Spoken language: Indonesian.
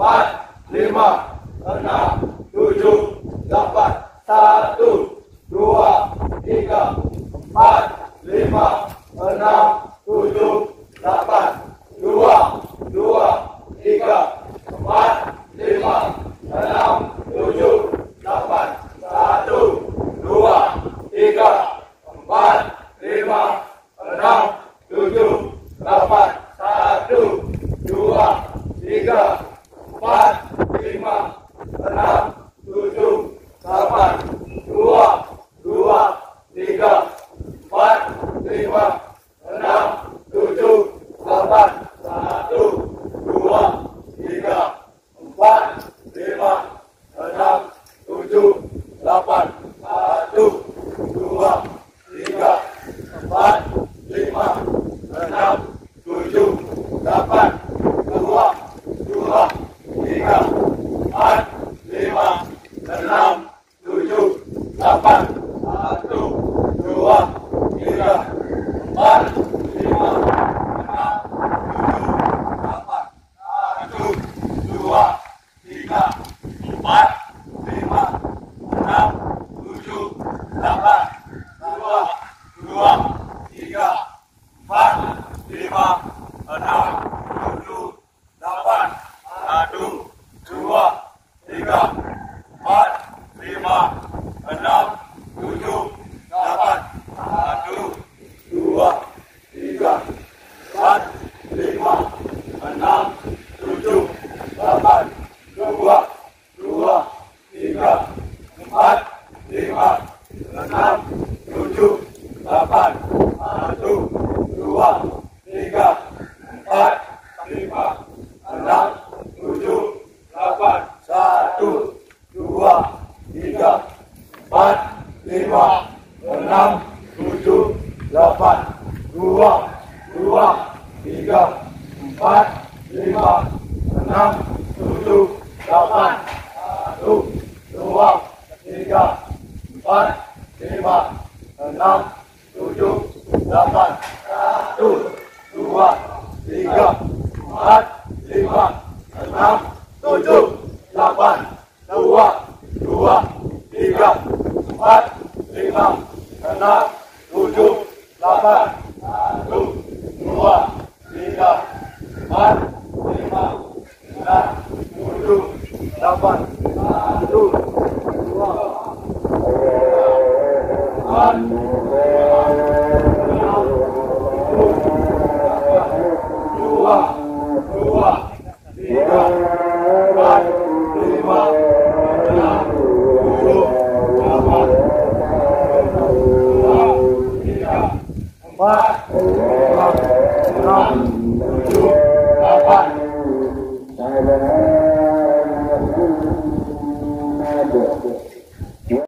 empat, lima, enam, tujuh, delapan, satu, Viva! delapan, dua, dua, tiga, empat, lima, enam, tujuh, delapan, satu, dua, tiga, empat, lima, enam, tujuh, delapan, satu, dua, tiga, empat, lima, enam, tujuh, delapan, dua, dua, tiga, empat, lima, enam, tujuh, delapan, satu, dua, tiga, empat, lima, enam, tujuh, delapan. Amen.